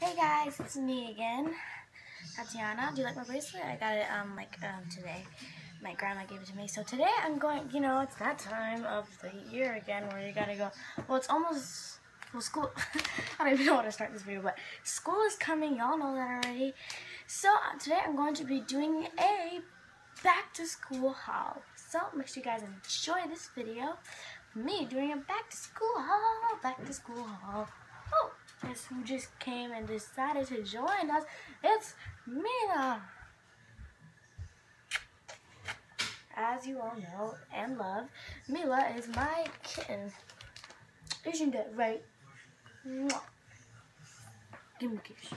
Hey guys, it's me again, Tatiana. Do you like my bracelet? I got it um like um today. My grandma gave it to me. So today I'm going. You know, it's that time of the year again where you gotta go. Well, it's almost well school. I don't even know how to start this video, but school is coming. Y'all know that already. So uh, today I'm going to be doing a back to school haul. So make sure you guys enjoy this video. Me doing a back to school haul. Back to school haul. Oh, who just came and decided to join us? It's Mina. As you all know and love, Mila is my kitten. Isn't that right? Mwah. Give me a kiss.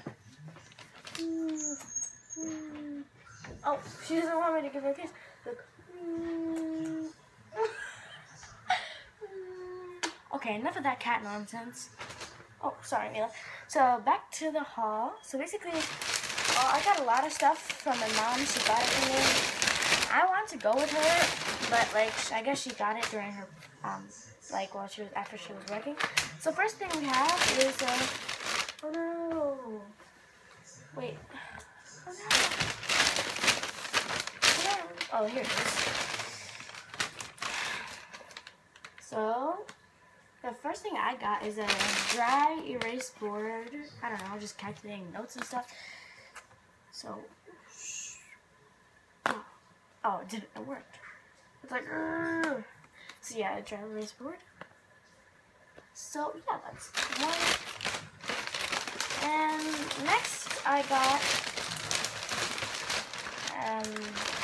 Mm. Oh, she doesn't want me to give her a kiss. Look. Mm. okay, enough of that cat nonsense. Oh, sorry, Mila. So back to the haul. So basically, uh, I got a lot of stuff from my mom. She got it for me. I wanted to go with her, but like I guess she got it during her um like while she was after she was working. So first thing we have is uh oh no wait oh no oh here it is. So the first thing I got is a dry erase board. I don't know, just calculating notes and stuff. So, oh, oh it didn't, it worked. It's like, so yeah, a dry erase board. So yeah, that's one. And next I got, um,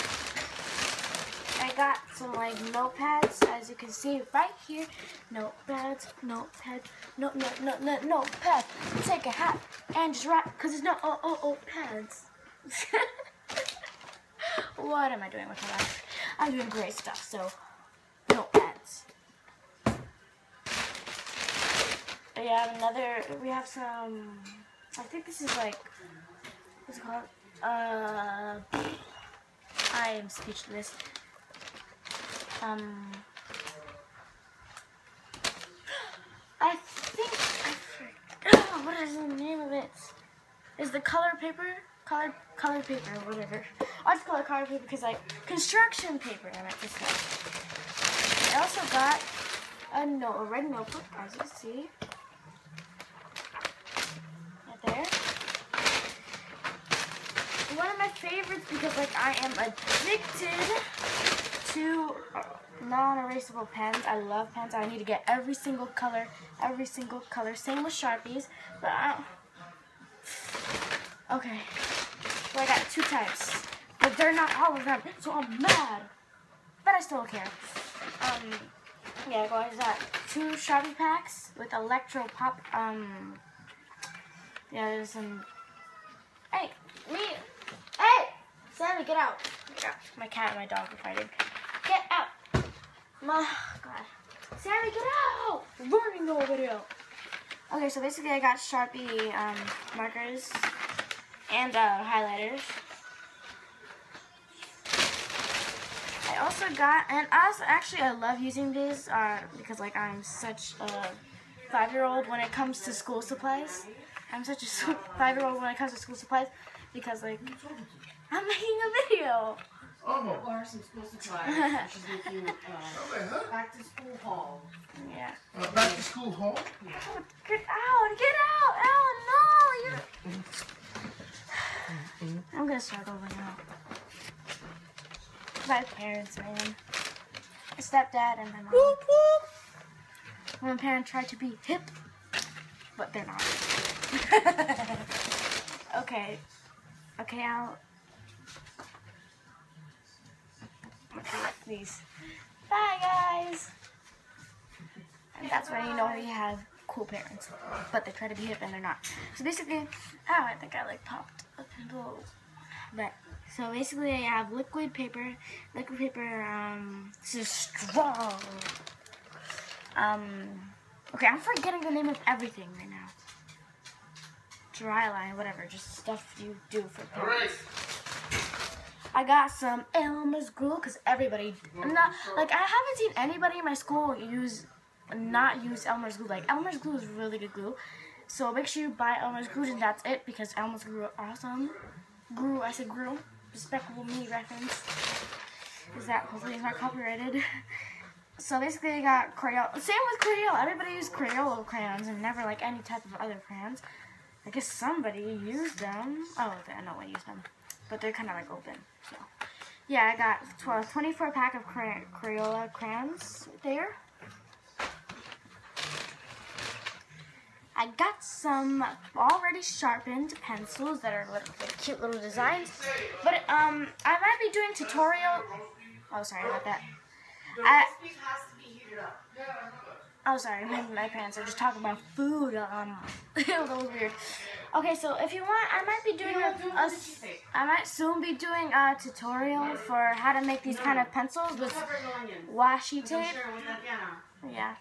I got some like notepads, as you can see right here. Notepads, notepad, no, no, no, no, notepad. Take a hat and just wrap, cause it's not oh, oh, pads. what am I doing with my life? I'm doing great stuff, so notepads. We have another, we have some, I think this is like, what's it called? Uh, I am speechless. Um, I think I forgot. What is the name of it? Is the color paper? Color color paper, whatever. I just call it color paper because like construction paper. I meant to. I also got a note, a red notebook, as you see, right there. One of my favorites because like I am addicted to non-erasable pens. I love pens. I need to get every single color, every single color. Same with Sharpies, but I. Okay, so I got two types, but they're not all of them, so I'm mad. But I still care. Um, yeah, guys, I got two Sharpie packs with Electro Pop. Um, yeah, there's some. Hey, me. Hey, Sammy, get out. Get out. My cat and my dog are fighting. Get out. My God. Sammy, get out. Learning the whole video. Okay, so basically I got Sharpie um, markers and uh, highlighters. I also got, and also actually I love using these uh, because like I'm such a five-year-old when it comes to school supplies. I'm such a five-year-old when it comes to school supplies because like I'm making a video. Oh. Or some school supplies, which is with you, uh, back to school haul. Yeah. Uh, back to school home? Oh, get out! Get out! Oh no! You're... I'm gonna start over now. My parents, man. My stepdad and my mom. Whoop, whoop. My parents try to be hip, but they're not. okay. Okay, I'll. Bye, guys. And that's when you know you have cool parents, but they try to be hip and they're not. So basically, oh, I think I like popped a pimple. But so basically, I have liquid paper. Liquid paper. Um, this is strong. Um, okay, I'm forgetting the name of everything right now. Dry line, whatever, just stuff you do for parents. I got some Elmer's glue because everybody, not like I haven't seen anybody in my school use not use Elmer's glue. Like Elmer's glue is really good glue, So make sure you buy Elmer's glue and that's it because Elmer's glue are awesome. Gru, I said glue, Despicable Me reference. Is that hopefully it's not copyrighted. So basically I got Crayola. Same with Crayola. Everybody used Crayola crayons and never like any type of other crayons. I guess somebody used them. Oh, I know I used them. But they're kind of like open. So yeah, I got 12, 24 pack of Cray Crayola crayons there. I got some already sharpened pencils that are little, cute little designs. But um, I might be doing tutorial. Oh, sorry about that. I, oh, sorry, my, my parents are just talking about food. Um, that was weird. Okay, so if you want, I might be doing a, a I might soon be doing a tutorial for how to make these kind of pencils with Cover an onion. washi tape. Yeah.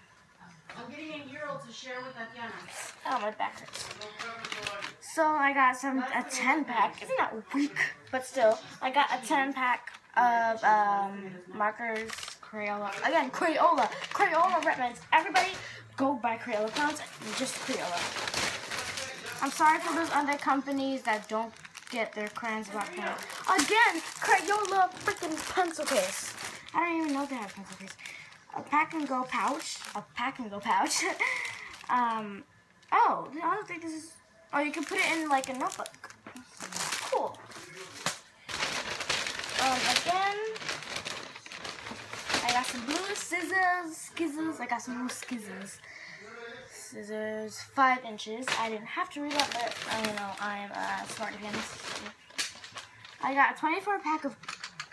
I'm getting a euro to share with Tatiana. Oh, my back hurts. So I got some a ten pack. Isn't that weak? But still, I got a ten pack of um, markers, Crayola. Again, Crayola, Crayola Redmans. Everybody, go buy Crayola crayons. Just Crayola. I'm sorry for those other companies that don't get their crayons about crayons. Again, Crayola freaking pencil case. I don't even know they have pencil case. A pack and go pouch. A pack and go pouch. um. Oh, I don't think this is. Oh, you can put it in like a notebook. Cool. Um, again, I got some blue scissors, scissors. I got some blue scissors. Scissors, five inches. I didn't have to read that, but I don't know. I'm uh, smart again. I got a 24 pack of,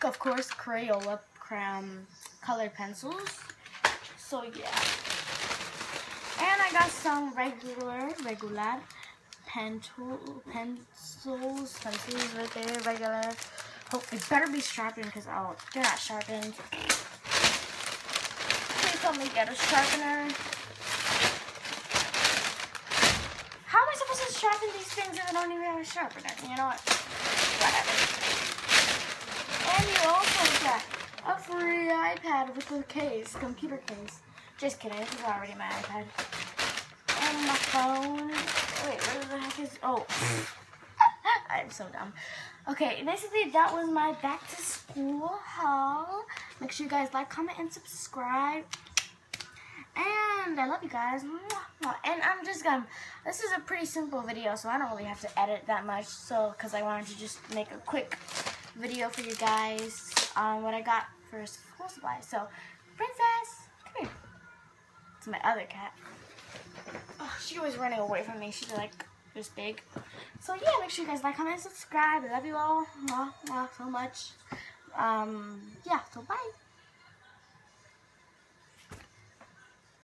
of course, Crayola crayon colored pencils. So yeah. And I got some regular, regular pencil, pencils, pencils right there, regular. Hope they better be sharpened because oh, they're not sharpened. Please help me get a sharpener. I supposed to sharpen these things if I don't even have a sharpener? You know what? Whatever. And you also get a free iPad with a case, computer case. Just kidding, this is already my iPad. And my phone. Wait, where the heck is? Oh, I'm so dumb. Okay, basically that was my back to school haul. Make sure you guys like, comment, and subscribe. And I love you guys. And I'm just gonna. This is a pretty simple video, so I don't really have to edit that much. So, because I wanted to just make a quick video for you guys on what I got for school supplies. So, princess, come here. It's my other cat. Oh, she was running away from me. She's like this big. So yeah, make sure you guys like, comment, and subscribe. I love you all. So much. Um, yeah, so bye.